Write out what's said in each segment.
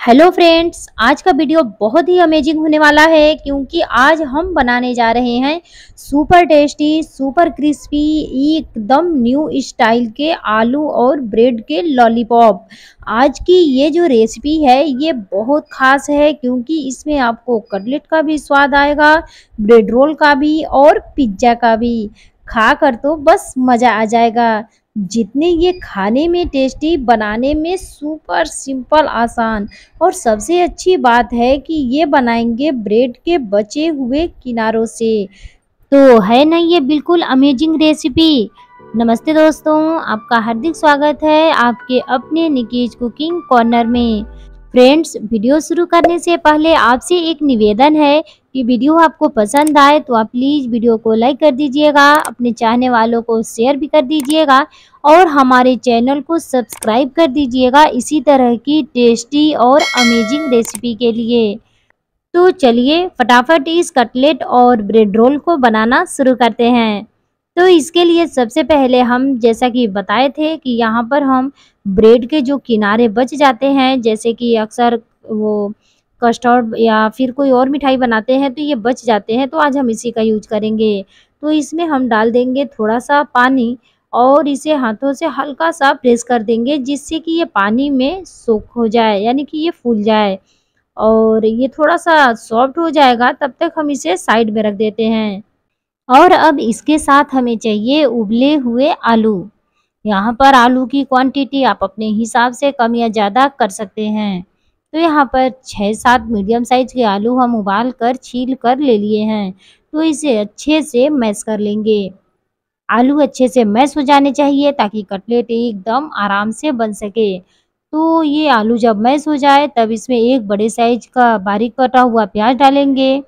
Hello friends आज का video बहुत ही अमेजिंग होने वाला है क्योंकि आज हम बनाने जा रहे हैं सुपर टेस्टी सुपर क्रिस्पी एकदम न्यू स्टाइल के आलू और ब्रेड के लॉलीपॉप आज की ये जो रेसिपी है, ये बहुत खास है क्योंकि इसमें आपको कटलेट का भी स्वाद आएगा ब्रेड रोल का भी और पिज़्ज़ा का भी। खा कर तो बस मज़ा आ जाएगा। जितने ये खाने में टेस्टी बनाने में सुपर सिंपल आसान। और सबसे अच्छी बात है कि ये बनाएँगे ब्रेड के बचे हुए किनारों से। तो है ना ये बिल्कुल अमेजिंग रेसिपी नमस्ते दोस्तों, आपका हार्दिक स्वागत है आपके अपने निकीज कुकिंग कॉर्नर में। फ्रेंड्स, वीडियो शुरू करने से पहले आपसे एक निवेदन है कि वीडियो आपको पसंद आए तो आप प्लीज़ वीडियो को लाइक कर दीजिएगा, अपने चाहने वालों को शेयर भी कर दीजिएगा और हमारे चैनल को सब्सक्राइब कर दीजिएगा इसी तरह की टेस्टी और अमेजिंग रेसिपी के लिए। तो चलिए फटाफट इस कटलेट और ब्रेड रोल को बनाना शुरू करते हैं। तो इसके लिए सबसे पहले हम जैसा कि बताए थे कि यहाँ पर हम ब्रेड के जो किनारे बच जाते हैं, जैसे कि अक्सर वो कस्टर्ड या फिर कोई और मिठाई बनाते हैं तो ये बच जाते हैं तो आज हम इसी का यूज़ करेंगे। तो इसमें हम डाल देंगे थोड़ा सा पानी और इसे हाथों से हल्का सा प्रेस कर देंगे जिससे कि ये पानी में सोख हो जाए, यानी कि ये फूल जाए। और ये थोड़ा सा सॉफ्ट हो जाएगा, तब तक हम इसे साइड में रख देते हैं। और अब इसके साथ हमें चाहिए उबले हुए आलू। यहाँ पर आलू की क्वांटिटी आप अपने हिसाब से कम या ज़्यादा कर सकते हैं। तो यहाँ पर छः सात मीडियम साइज़ के आलू हम उबाल कर छील कर ले लिए हैं। तो इसे अच्छे से मैश कर लेंगे। आलू अच्छे से मैश हो जाने चाहिए ताकि कटलेट एकदम आराम से बन सके। तो ये आलू जब मैश हो जाए तब इसमें एक बड़े साइज़ का बारीक कटा हुआ प्याज डालेंगे।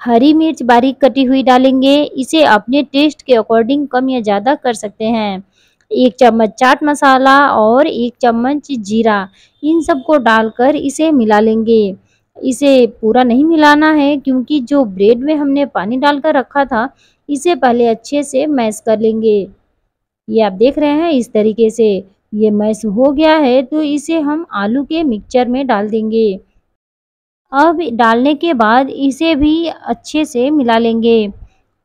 हरी मिर्च बारीक कटी हुई डालेंगे। इसे अपने टेस्ट के अकॉर्डिंग कम या ज़्यादा कर सकते हैं। एक चम्मच चाट मसाला और एक चम्मच जीरा, इन सबको डालकर इसे मिला लेंगे। इसे पूरा नहीं मिलाना है, क्योंकि जो ब्रेड में हमने पानी डालकर रखा था, इसे पहले अच्छे से मैश कर लेंगे। ये आप देख रहे हैं इस तरीके से। ये मैश हो गया है तो इसे हम आलू के मिक्सचर में डाल देंगे। अब डालने के बाद इसे भी अच्छे से मिला लेंगे।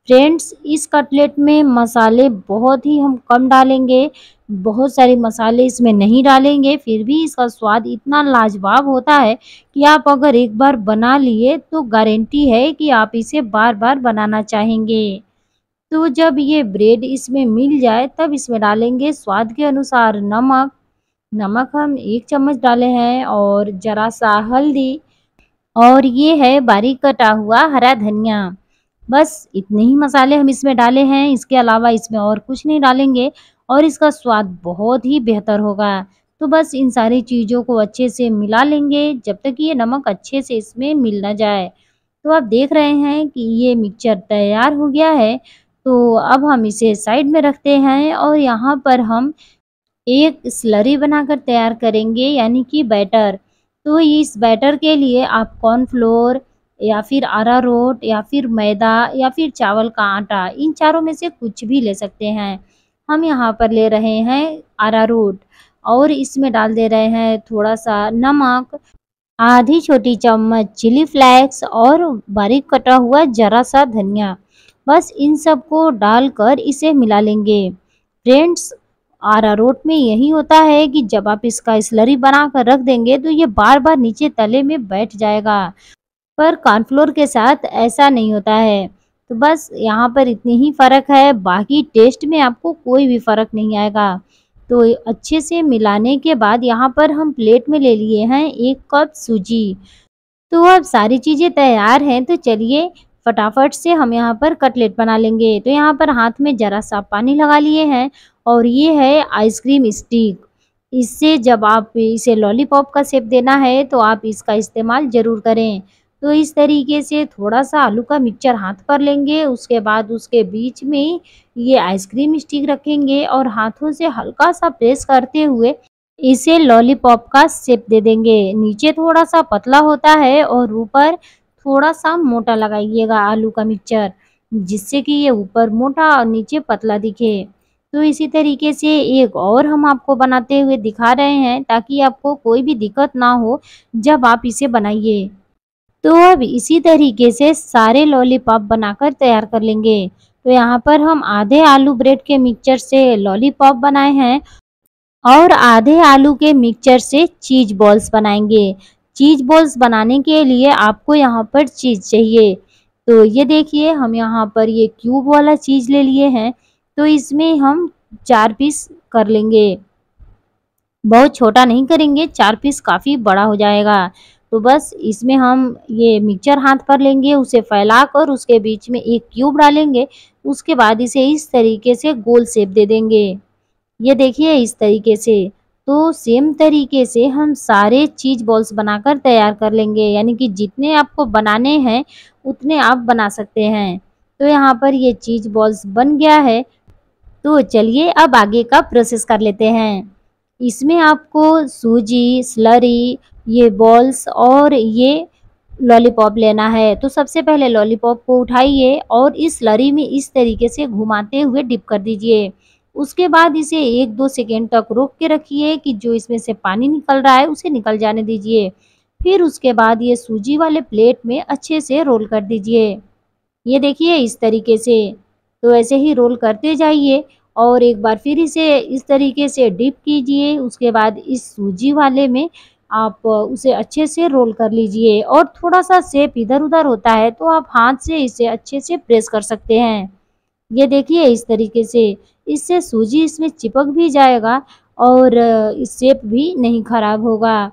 फ्रेंड्स, इस कटलेट में मसाले बहुत ही हम कम डालेंगे। बहुत सारे मसाले इसमें नहीं डालेंगे, फिर भी इसका स्वाद इतना लाजवाब होता है कि आप अगर एक बार बना लिए तो गारंटी है कि आप इसे बार बार बनाना चाहेंगे। तो जब ये ब्रेड इसमें मिल जाए, तब इसमें डालेंगे स्वाद के अनुसार नमक। नमक हम एक चम्मच डाले हैं और ज़रा सा हल्दी और ये है बारीक कटा हुआ हरा धनिया। बस इतने ही मसाले हम इसमें डाले हैं। इसके अलावा इसमें और कुछ नहीं डालेंगे और इसका स्वाद बहुत ही बेहतर होगा। तो बस इन सारी चीज़ों को अच्छे से मिला लेंगे जब तक ये नमक अच्छे से इसमें मिल ना जाए। तो आप देख रहे हैं कि ये मिक्सचर तैयार हो गया है। तो अब हम इसे साइड में रखते हैं और यहाँ पर हम एक स्लरी बनाकर तैयार करेंगे, यानी कि बैटर। तो इस बैटर के लिए आप कॉर्नफ्लोर या फिर अरारोट या फिर मैदा या फिर चावल का आटा, इन चारों में से कुछ भी ले सकते हैं। हम यहाँ पर ले रहे हैं अरारोट और इसमें डाल दे रहे हैं थोड़ा सा नमक, आधी छोटी चम्मच चिली फ्लेक्स और बारीक कटा हुआ जरा सा धनिया। बस इन सबको डालकर इसे मिला लेंगे। फ्रेंड्स आरारोट में यही होता है कि जब आप इसका स्लरी बना कर रख देंगे तो ये बार बार नीचे तले में बैठ जाएगा। पर कॉर्नफ्लोर के साथ ऐसा नहीं होता है। तो बस यहाँ पर इतनी ही फ़र्क है, बाकी टेस्ट में आपको कोई भी फ़र्क नहीं आएगा। तो अच्छे से मिलाने के बाद यहाँ पर हम प्लेट में ले लिए हैं एक कप सूजी। तो अब सारी चीज़ें तैयार हैं तो चलिए फटाफट से हम यहाँ पर कटलेट बना लेंगे। तो यहाँ पर हाथ में ज़रा सा पानी लगा लिए हैं और ये है आइसक्रीम स्टिक। इससे जब आप इसे लॉलीपॉप का शेप देना है तो आप इसका इस्तेमाल ज़रूर करें। तो इस तरीके से थोड़ा सा आलू का मिक्सचर हाथ पर लेंगे, उसके बाद उसके बीच में ये आइसक्रीम स्टिक रखेंगे और हाथों से हल्का सा प्रेस करते हुए इसे लॉलीपॉप का शेप दे देंगे। नीचे थोड़ा सा पतला होता है और ऊपर थोड़ा सा मोटा लगाइएगा आलू का मिक्सचर, जिससे कि ये ऊपर मोटा और नीचे पतला दिखे। तो इसी तरीके से एक और हम आपको बनाते हुए दिखा रहे हैं ताकि आपको कोई भी दिक्कत ना हो जब आप इसे बनाइए। तो अब इसी तरीके से सारे लॉलीपॉप बनाकर तैयार कर लेंगे। तो यहाँ पर हम आधे आलू ब्रेड के मिक्सचर से लॉलीपॉप बनाए हैं और आधे आलू के मिक्सचर से चीज़ बॉल्स बनाएँगे। चीज़ बॉल्स बनाने के लिए आपको यहाँ पर चीज़ चाहिए। तो ये देखिए, हम यहाँ पर ये क्यूब वाला चीज़ ले लिए हैं। तो इसमें हम चार पीस कर लेंगे। बहुत छोटा नहीं करेंगे, चार पीस काफ़ी बड़ा हो जाएगा। तो बस इसमें हम ये मिक्सचर हाथ पर लेंगे, उसे फैला कर उसके बीच में एक क्यूब डालेंगे। उसके बाद इसे इस तरीके से गोल शेप दे देंगे। ये देखिए इस तरीके से। तो सेम तरीके से हम सारे चीज़ बॉल्स बनाकर तैयार कर लेंगे। यानी कि जितने आपको बनाने हैं, उतने आप बना सकते हैं। तो यहाँ पर ये चीज़ बॉल्स बन गया है। तो चलिए अब आगे का प्रोसेस कर लेते हैं। इसमें आपको सूजी स्लरी ये बॉल्स और ये लॉलीपॉप लेना है। तो सबसे पहले लॉलीपॉप को उठाइए और इस स्लरी में इस तरीके से घुमाते हुए डिप कर दीजिए। उसके बाद इसे एक दो सेकेंड तक रोक के रखिए कि जो इसमें से पानी निकल रहा है उसे निकल जाने दीजिए। फिर उसके बाद ये सूजी वाले प्लेट में अच्छे से रोल कर दीजिए। ये देखिए इस तरीके से। तो ऐसे ही रोल करते जाइए और एक बार फिर इसे इस तरीके से डिप कीजिए। उसके बाद इस सूजी वाले में आप उसे अच्छे से रोल कर लीजिए और थोड़ा सा सेप इधर उधर होता है तो आप हाथ से इसे अच्छे से प्रेस कर सकते हैं। ये देखिए इस तरीके से इससे सूजी इसमें चिपक भी जाएगा और इस सेप भी नहीं खराब होगा।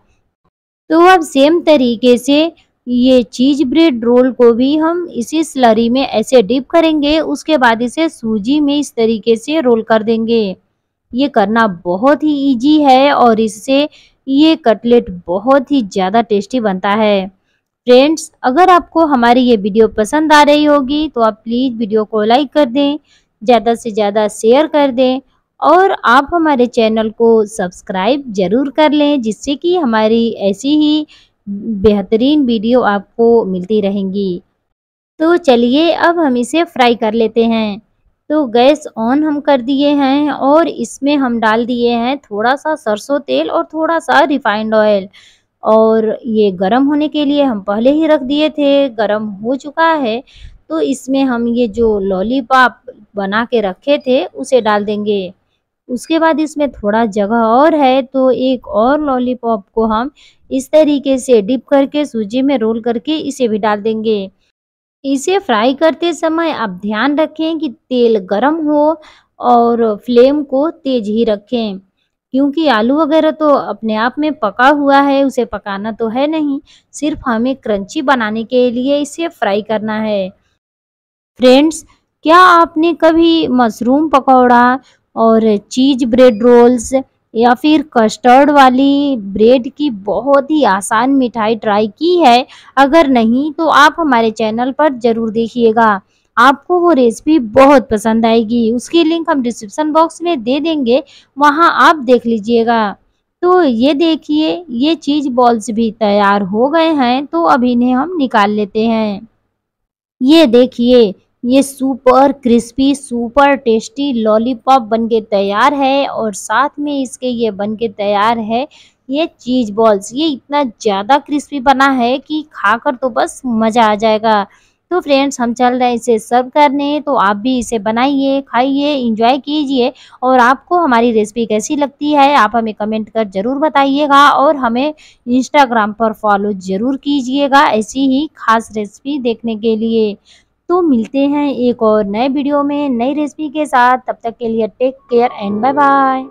तो अब सेम तरीके से ये चीज़ ब्रेड रोल को भी हम इसी स्लरी में ऐसे डिप करेंगे, उसके बाद इसे सूजी में इस तरीके से रोल कर देंगे। ये करना बहुत ही इजी है और इससे ये कटलेट बहुत ही ज़्यादा टेस्टी बनता है। फ्रेंड्स, अगर आपको हमारी ये वीडियो पसंद आ रही होगी तो आप प्लीज़ वीडियो को लाइक कर दें, ज़्यादा से ज़्यादा शेयर कर दें और आप हमारे चैनल को सब्सक्राइब ज़रूर कर लें, जिससे कि हमारी ऐसी ही बेहतरीन वीडियो आपको मिलती रहेंगी। तो चलिए अब हम इसे फ्राई कर लेते हैं। तो गैस ऑन हम कर दिए हैं और इसमें हम डाल दिए हैं थोड़ा सा सरसों तेल और थोड़ा सा रिफाइंड ऑयल। और ये गरम होने के लिए हम पहले ही रख दिए थे, गरम हो चुका है। तो इसमें हम ये जो लॉलीपॉप बना के रखे थे, उसे डाल देंगे। उसके बाद इसमें थोड़ा जगह और है तो एक और लॉलीपॉप को हम इस तरीके से डिप करके सूजी में रोल करके इसे भी डाल देंगे। इसे फ्राई करते समय आप ध्यान रखें कि तेल गर्म हो और फ्लेम को तेज ही रखें, क्योंकि आलू वगैरह तो अपने आप में पका हुआ है, उसे पकाना तो है नहीं। सिर्फ़ हमें क्रंची बनाने के लिए इसे फ्राई करना है। फ्रेंड्स, क्या आपने कभी मशरूम पकौड़ा और चीज़ ब्रेड रोल्स या फिर कस्टर्ड वाली ब्रेड की बहुत ही आसान मिठाई ट्राई की है। अगर नहीं तो आप हमारे चैनल पर ज़रूर देखिएगा। आपको वो रेसिपी बहुत पसंद आएगी। उसकी लिंक हम डिस्क्रिप्शन बॉक्स में दे देंगे, वहाँ आप देख लीजिएगा। तो ये देखिए, ये चीज़ बॉल्स भी तैयार हो गए हैं तो अब इन्हें हम निकाल लेते हैं। ये देखिए ये super crispy, super tasty lollipop बनके तैयार है और साथ में इसके ये बनके तैयार है ये चीज़ बॉल्स। ये इतना ज़्यादा क्रिस्पी बना है कि खाकर तो बस मज़ा आ जाएगा। तो फ्रेंड्स, हम चल रहे हैं इसे सर्व करने तो आप भी इसे बनाइए, खाइए इंजॉय कीजिए और आपको हमारी रेसिपी कैसी लगती है, आप हमें कमेंट कर ज़रूर बताइएगा और हमें इंस्टाग्राम पर फॉलो ज़रूर कीजिएगा ऐसी ही खास रेसिपी देखने के लिए। तो मिलते हैं एक और नए वीडियो में, नई रेसिपी के साथ। तब तक के लिए take care and bye bye